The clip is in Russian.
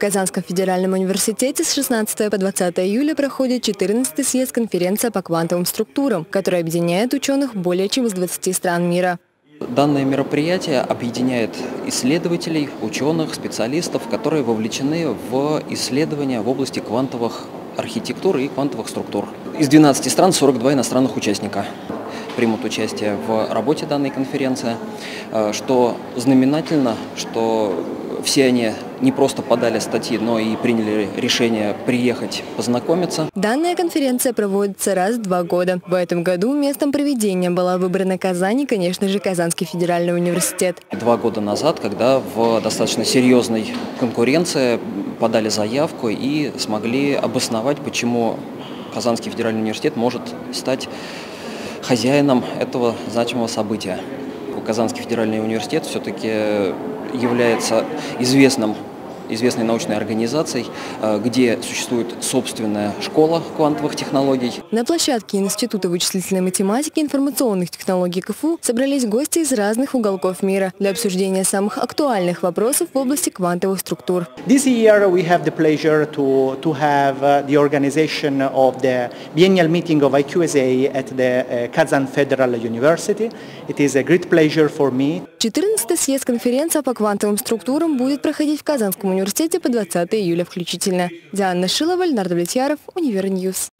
Казанском федеральном университете с 16 по 20 июля проходит 14-й съезд конференция по квантовым структурам, которая объединяет ученых более чем из 20 стран мира. Данное мероприятие объединяет исследователей, ученых, специалистов, которые вовлечены в исследования в области квантовых архитектур и квантовых структур. Из 12 стран 42 иностранных участника примут участие в работе данной конференции, э, что знаменательно, что все они не просто подали статьи, но и приняли решение приехать познакомиться. Данная конференция проводится раз в два года. В этом году местом проведения была выбрана Казань и, конечно же, Казанский федеральный университет. Два года назад, когда в достаточно серьезной конкуренции подали заявку и смогли обосновать, почему Казанский федеральный университет может стать хозяином этого значимого события. Казанский федеральный университет все-таки является известным известной научной организацией, э, где существует собственная школа квантовых технологий. На площадке Института вычислительной математики и информационных технологий КФУ собрались гости из разных уголков мира для обсуждения самых актуальных вопросов в области квантовых структур. This year we have the pleasure to, to have uh, the organization of the biennial meeting of IQSA at the uh, Kazan Federal University. It is a great pleasure for me. 14-й съезд конференции по квантовым структурам будет проходить в Казанском университете по 20 июля включительно. Диана Шилова, Леонард Влетьяров, Универньюз.